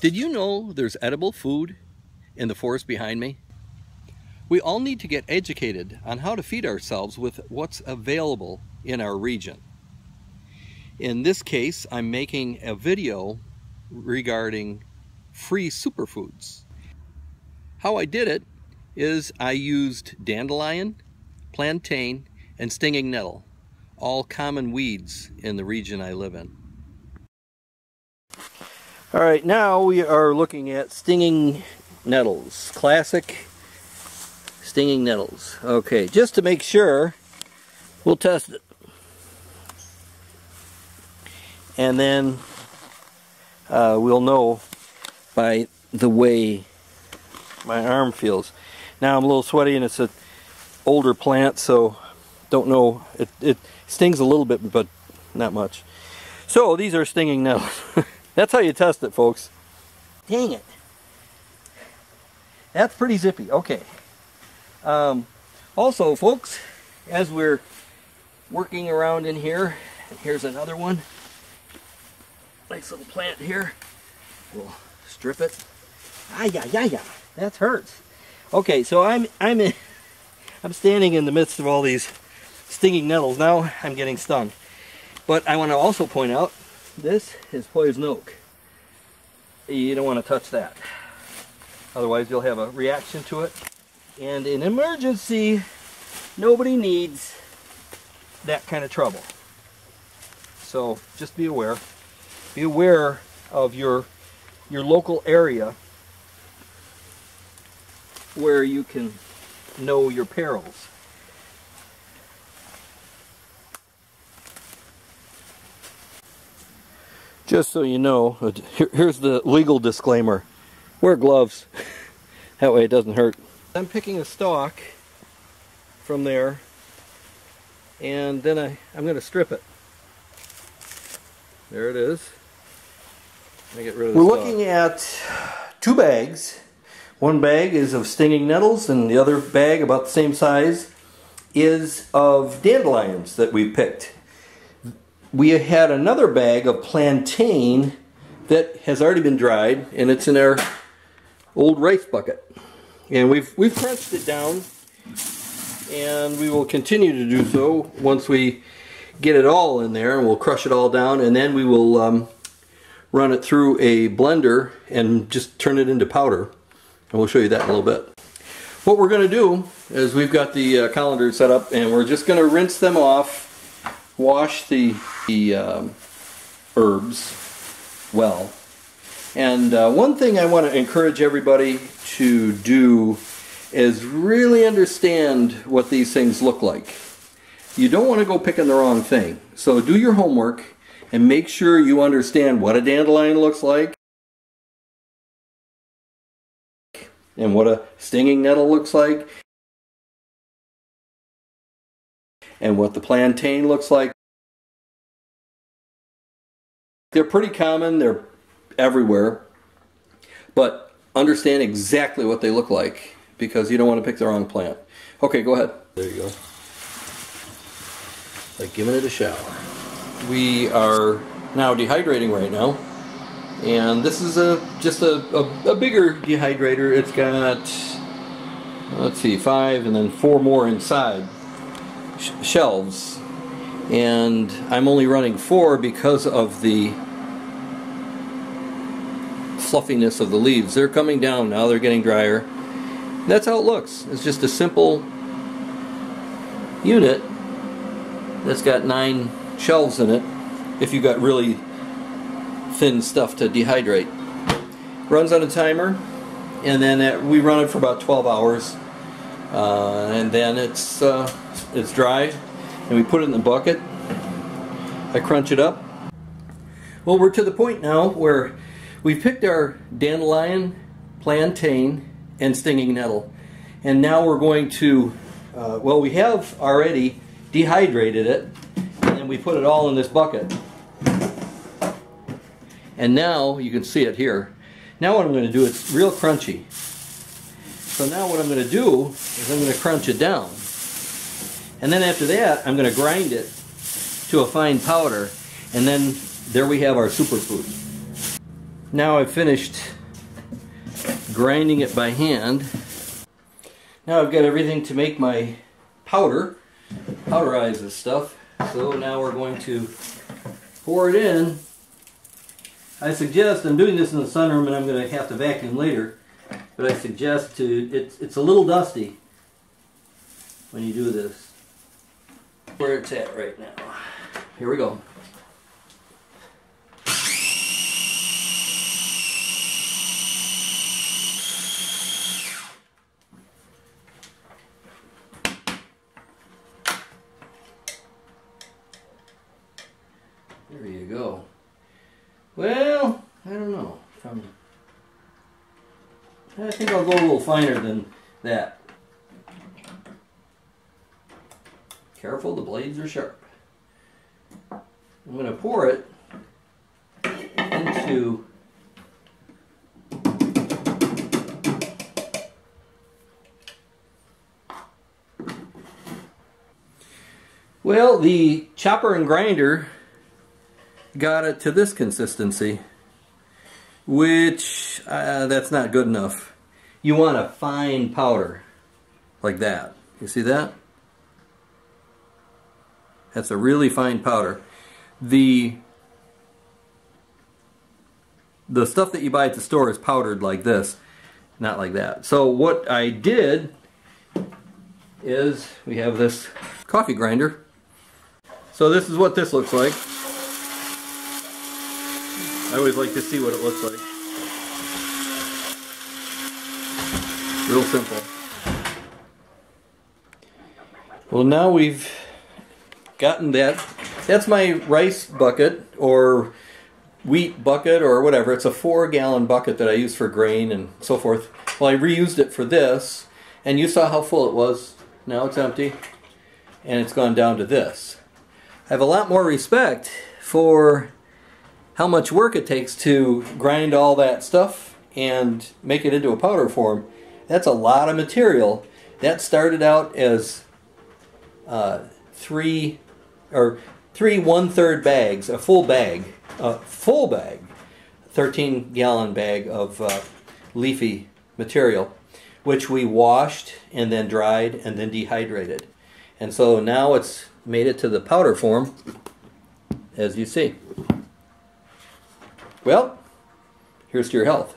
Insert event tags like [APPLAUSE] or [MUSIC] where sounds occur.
Did you know there's edible food in the forest behind me? We all need to get educated on how to feed ourselves with what's available in our region. In this case, I'm making a video regarding free superfoods. How I did it is I used dandelion, plantain, and stinging nettle, all common weeds in the region I live in. All right, now we are looking at stinging nettles. Classic stinging nettles. Okay, just to make sure, we'll test it. And then uh, we'll know by the way my arm feels. Now I'm a little sweaty and it's an older plant, so don't know. It, it stings a little bit, but not much. So these are stinging nettles. [LAUGHS] That's how you test it, folks. Dang it. That's pretty zippy. Okay. Um, also, folks, as we're working around in here, here's another one. Nice little plant here. We'll strip it. Ah, yeah, yeah, yeah. That hurts. Okay, so I'm I'm in, I'm standing in the midst of all these stinging nettles. Now I'm getting stung. But I want to also point out this is poison oak. You don't want to touch that. Otherwise you'll have a reaction to it. And in emergency, nobody needs that kind of trouble. So just be aware. Be aware of your your local area where you can know your perils. Just so you know, uh, here's the legal disclaimer. Wear gloves. [LAUGHS] that way it doesn't hurt. I'm picking a stalk from there and then I, I'm going to strip it. There it is. We're stalk. looking at two bags. One bag is of stinging nettles and the other bag about the same size is of dandelions that we picked we had another bag of plantain that has already been dried and it's in our old rice bucket. And we've, we've crunched it down and we will continue to do so once we get it all in there and we'll crush it all down and then we will um, run it through a blender and just turn it into powder and we'll show you that in a little bit. What we're going to do is we've got the uh, colander set up and we're just going to rinse them off wash the, the um, herbs well. And uh, one thing I want to encourage everybody to do is really understand what these things look like. You don't want to go picking the wrong thing. So do your homework and make sure you understand what a dandelion looks like and what a stinging nettle looks like and what the plantain looks like. They're pretty common, they're everywhere, but understand exactly what they look like because you don't want to pick the wrong plant. Okay, go ahead. There you go. Like giving it a shower. We are now dehydrating right now. And this is a just a, a, a bigger dehydrator. It's got, let's see, five and then four more inside sh shelves and I'm only running four because of the fluffiness of the leaves. They're coming down now, they're getting drier. That's how it looks. It's just a simple unit that's got nine shelves in it if you got really thin stuff to dehydrate. Runs on a timer and then we run it for about 12 hours uh, and then it's uh, it's dry and we put it in the bucket. I crunch it up. Well, we're to the point now where we've picked our dandelion, plantain, and stinging nettle. And now we're going to, uh, well, we have already dehydrated it, and we put it all in this bucket. And now, you can see it here. Now what I'm going to do, it's real crunchy. So now what I'm going to do is I'm going to crunch it down. And then after that, I'm going to grind it to a fine powder. And then there we have our superfood. Now I've finished grinding it by hand. Now I've got everything to make my powder, powderize this stuff. So now we're going to pour it in. I suggest, I'm doing this in the sunroom and I'm going to have to vacuum later, but I suggest to, it's, it's a little dusty when you do this. Where it's at right now. Here we go. There you go. Well, I don't know. I think I'll go a little finer than that. Careful, the blades are sharp. I'm going to pour it into Well, the chopper and grinder got it to this consistency, which uh, that's not good enough. You want a fine powder like that. You see that? That's a really fine powder. The the stuff that you buy at the store is powdered like this, not like that. So what I did is we have this coffee grinder. So this is what this looks like. I always like to see what it looks like. Real simple. Well now we've gotten that. That's my rice bucket or wheat bucket or whatever. It's a four gallon bucket that I use for grain and so forth. Well I reused it for this and you saw how full it was. Now it's empty and it's gone down to this. I have a lot more respect for how much work it takes to grind all that stuff and make it into a powder form. That's a lot of material. That started out as uh, three or three one-third bags, a full bag, a full bag, 13 gallon bag of uh, leafy material, which we washed and then dried and then dehydrated. And so now it's made it to the powder form, as you see. Well, here's to your health.